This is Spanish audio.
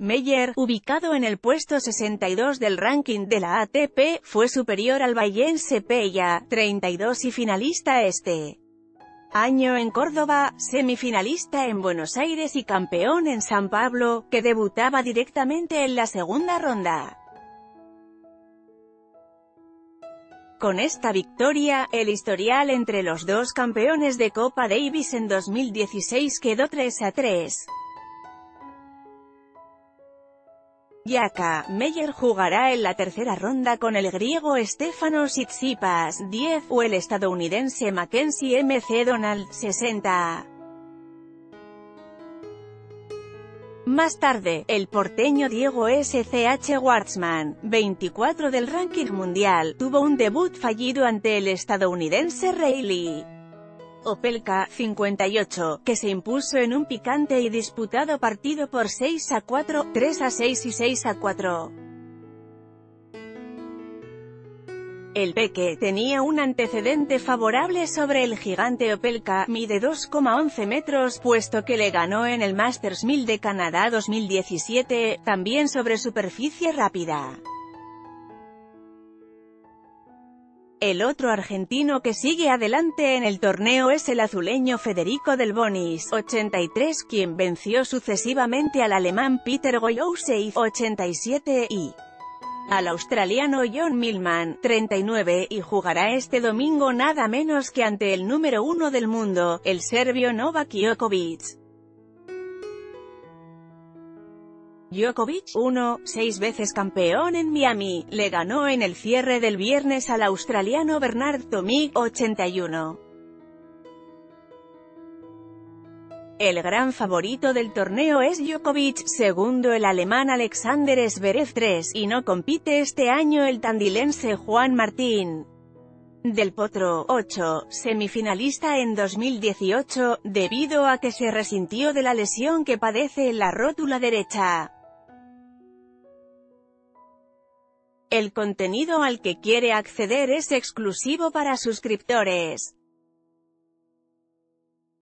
Meyer, ubicado en el puesto 62 del ranking de la ATP, fue superior al bayense Peya, 32 y finalista este año en Córdoba, semifinalista en Buenos Aires y campeón en San Pablo, que debutaba directamente en la segunda ronda. Con esta victoria, el historial entre los dos campeones de Copa Davis en 2016 quedó 3 a 3. Yaka, Meyer jugará en la tercera ronda con el griego Stefanos Tsitsipas, 10, o el estadounidense Mackenzie MC Donald, 60. Más tarde, el porteño Diego S.C.H. Wartzman, 24 del ranking mundial, tuvo un debut fallido ante el estadounidense Rayleigh. Opelka, 58, que se impuso en un picante y disputado partido por 6 a 4, 3 a 6 y 6 a 4. El Peque tenía un antecedente favorable sobre el gigante Opelka, mide 2,11 metros, puesto que le ganó en el Masters 1000 de Canadá 2017, también sobre superficie rápida. El otro argentino que sigue adelante en el torneo es el azuleño Federico Del Bonis, 83, quien venció sucesivamente al alemán Peter Goyouseif, 87, y al australiano John Millman, 39, y jugará este domingo nada menos que ante el número uno del mundo, el serbio Novak Djokovic. Djokovic, 1, seis veces campeón en Miami, le ganó en el cierre del viernes al australiano Bernard Tomic, 81. El gran favorito del torneo es Djokovic, segundo el alemán Alexander Zverev 3, y no compite este año el tandilense Juan Martín. Del Potro, 8, semifinalista en 2018, debido a que se resintió de la lesión que padece en la rótula derecha. El contenido al que quiere acceder es exclusivo para suscriptores.